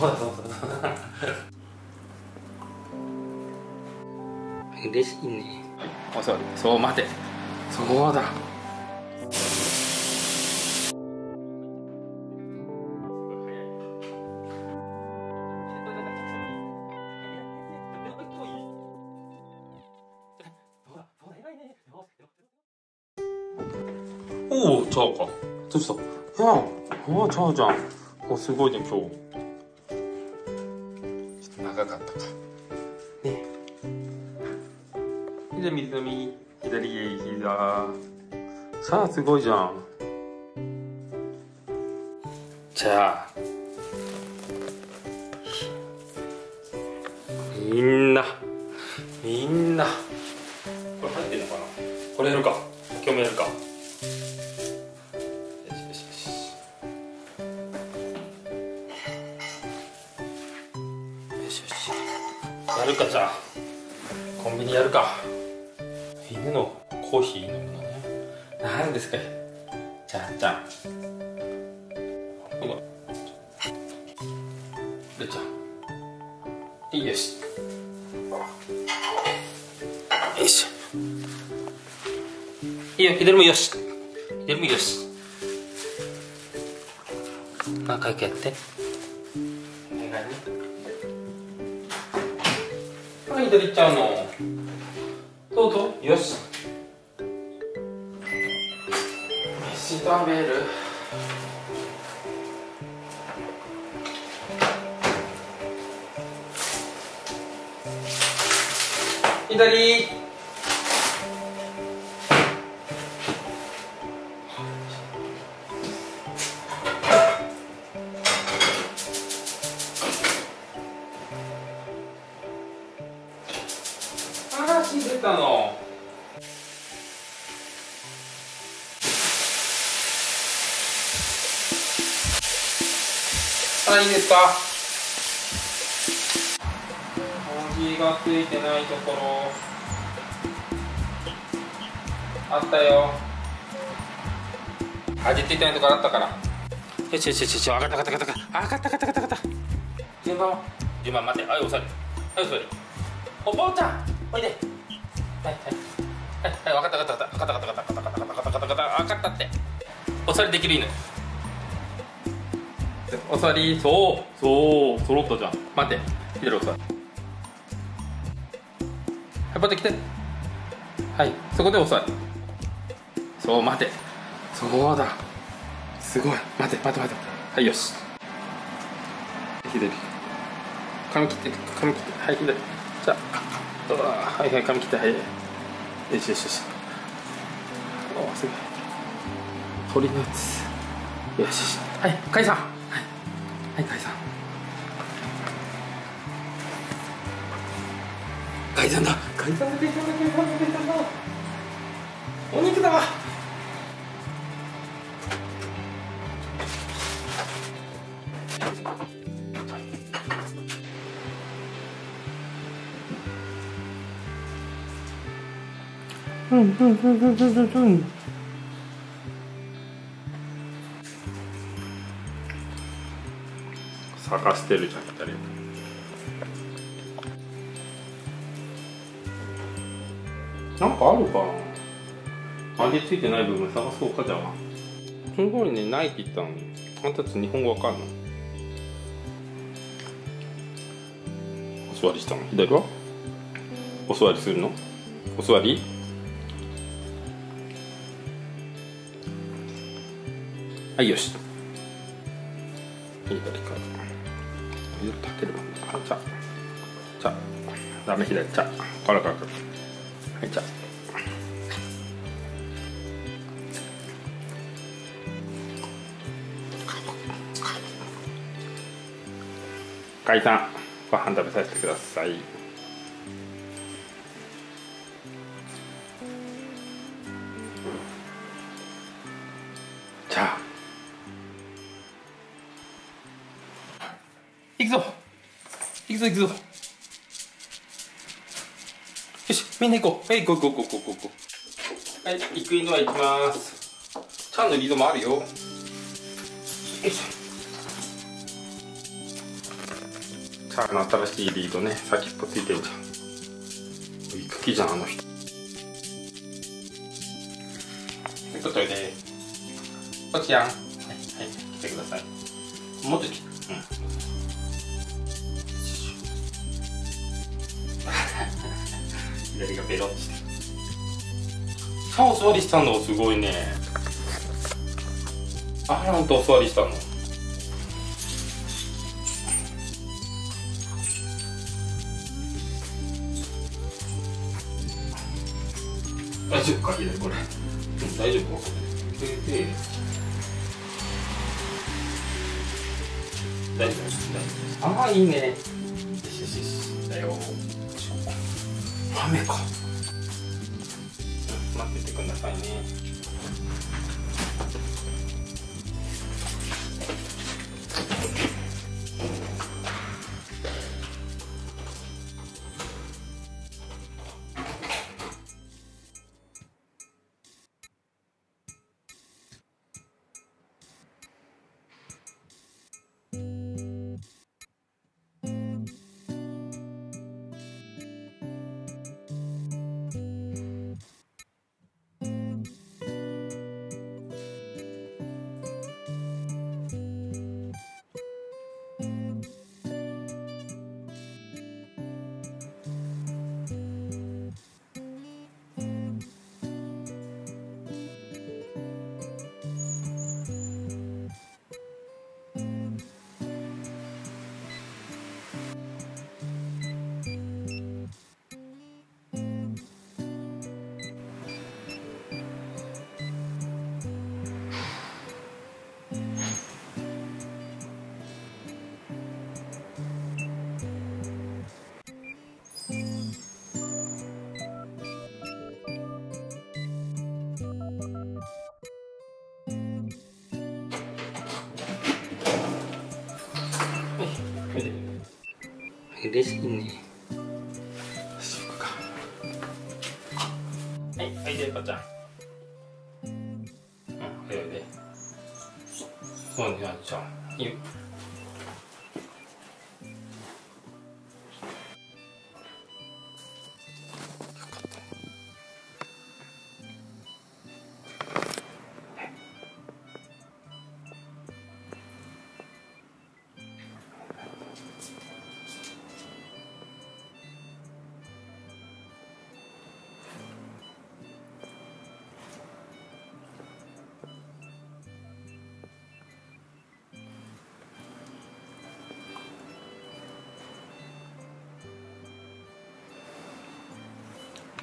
そうだそうだそうだ嬉しいね。お座り。そう待て。そうだ。おおちゃうか。どうした？いやああちゃうじゃん。おすごいね今日長かったか。ね。左右の右左へ膝さあすごいじゃん。じゃあみんなみんな。これ入ってるのかな？これやるか。今日もやるかやるかじゃあコンビニやるか。犬のコーヒー飲むのね。何ですか。じゃあじゃあうわでちゃん。いいよしよしいいよ。左もよし。左もよし。仲良くやってで出てちゃうの。どうぞ。よし。飯食べる。左あいいですか？味がついてないところ。あったよ。味ついてないところあったから。よしよしよしよし分かった分かった分かった。分かった分かった分かった順番は？順番待って。はいお座り。はいお座り。お坊ちゃんおいで。はいはい。はいはい分かった分かった分かった。分かった分かった分かった分かった分かった分かったって。お座りできる犬お座り。そうそう揃ったじゃん。待って左お座りはい、バってきて。はいそこでお座り。そう待て。そうだ。すごい。待て待て待て。はいよし。左髪切って髪切って。はい左じゃあはいはい髪切って。はい。よしよしよし。おすごい。鳥のやつ。よしはい甲斐さんはい解散。解散だ。解散だ。解散だ解散だ解散だお肉だ。わうんうんうんうんうんうん。うん探してるじゃん二人。なんかあるかな。味ついてない部分探そうかじゃあ。すごいねないって言ったのに。あんたたち日本語わかんないお座りしたの？左はお座りするの？お座り？はいよし。左から言って開ければあじゃあ。じゃあ。ダメ左じゃあ。からから。はいじゃあ。解散。ご飯食べさせてください。くぞ。行くぞ行くぞ。よしみんな行こう。はい行こう行こう行こう行こう。はい行く犬は行きます。ちゃんのリードもあるよ。よいしょ。チャーの新しいリードね。先っぽついてんじゃん。行く気じゃんあの人。ということでこちゃんはい、はい、来てください。もうち左がベロッしてさあお座りしたのすごいね。あらんとお座りしたの。大丈夫か左これ。大丈夫かでで大丈夫大丈夫。ああいいね。よしよしよし。だよ。豆か。待っててくださいね。嬉しいね。そうか。はいはいでこちゃんうんはいでそうねあちゃん。いい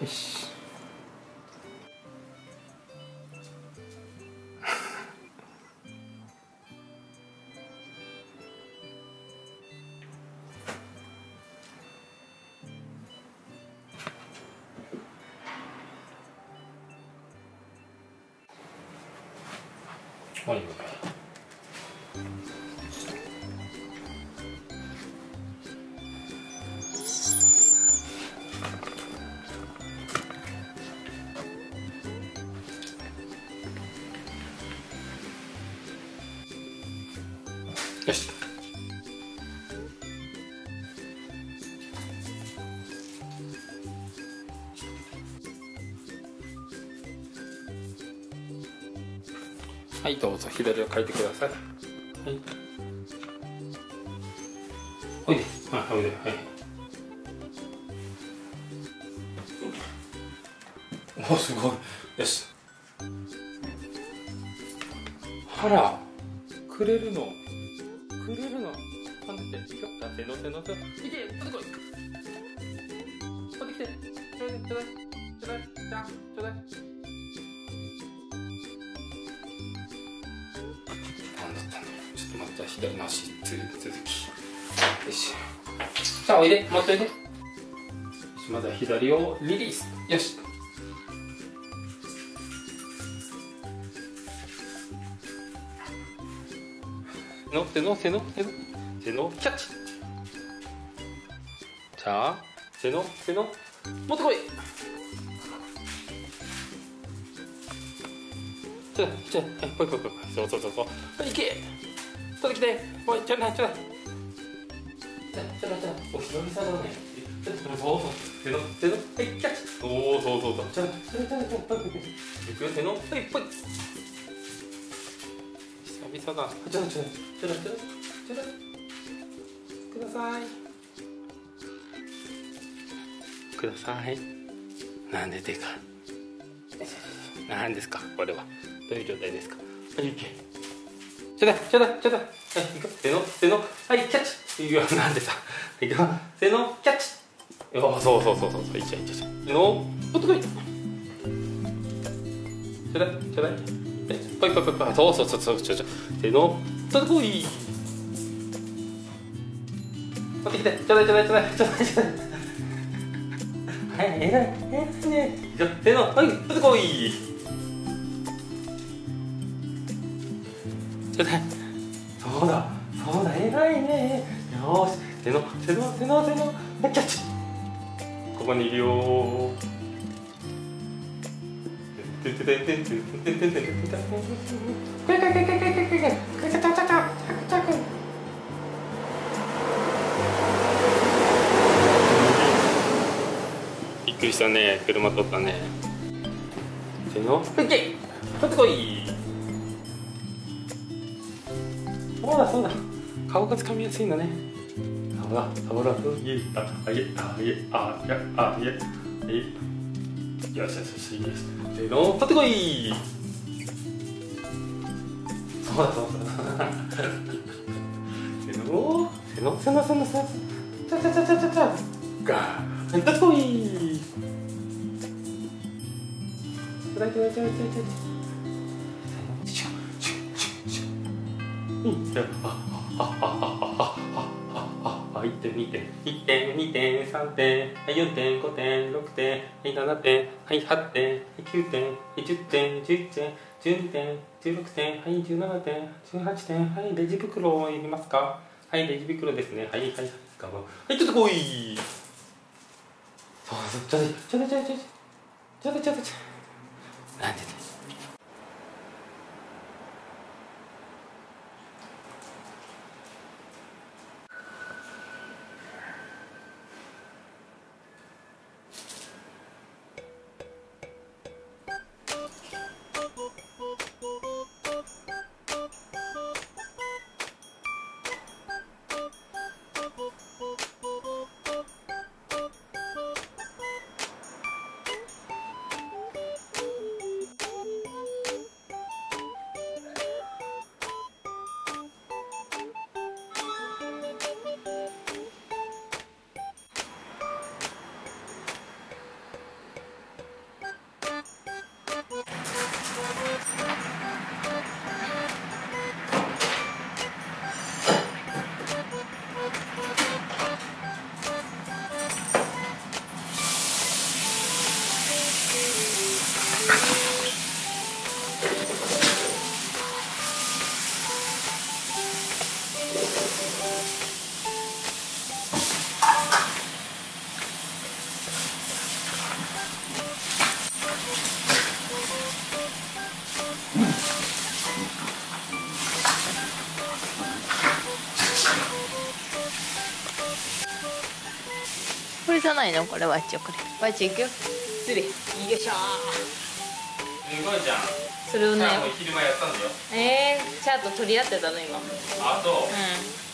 よし。はい。はいどうぞ左を書いてください。はい。おい。であおいではい。おすごい。よし。あらくれるの。くれるの。なんでっていくよだって乗って乗って。いけ取ってこい取ってきてちょうだいちょうだいちょうだいじゃちょうだい。ちょっと待って左の足続き。よしさあおいで。持っておいでまずは左をリリースよし。のせのせのせのせのキャッチ。さあせのせの持ってこい。ちょちょはいぽいぽいぽい。そうそうそうそう。はい行け。取って。きてもうちょいなちょいちょっとちょっと。お久々だ。ねちょっとそうそう手の手のはいキャッチそうそうそうそうちょっとちょっとちょっとちょっといくよ手のはいぽい久々だ。ちょっとちょっとちょっとちょっとちょっとくだ。さいくだ。さいなんででかなんですかこれはどういう状態ですかはい行けちょだちょだちょだいはい行くせのせのはいキャッチ。いくよなんでさ。いくせのキャッチ。よそうそうそうそう。そういっちゃいっちゃいっちゃせの取ってこい。ちょだいちょだいぽいぽいぽいぽい。そうそうそうそうちょちょ。せの取ってこい。取ってきて。ちょうだいちょうだいちょうだいちょうだいちょだいはい、えらい、えらいね。せの、はい、取ってこい。ちょうだい。そうだ、そうだ、えらいね。よし、せーの、せーの、せーの、せーの、キャッチ。ここにいるよててててててててててててびっくりしたね車取ったねせーのオッケー取ってこいそうだそうだ。顔がつかみやすいんだね。そうだそうだそういえああいえあいえあいやあいええ。よしよしよしよしせーの取ってこい。そうだそうだ。せーの。せーのせーのせーのせーの。ちゃちゃちゃちゃちゃちゃガー取ってこい。ちょだいち2点あああああああ1点2点1点2点3点4点5点6点7点はい8点9点10点11点12点16点はい17点18点はいレジ袋をいりますかはいレジ袋ですねはいはいはいはいちょっと来いそうそうちょっとちょっとちょっとちょっとちょっとちょちょこれじゃないの？これは一応これ。バイチいくよ失礼。よいしょすごいじゃん。それをね。昼間やったんだよ。えー、ちゃんと取り合ってたの今。うんあそう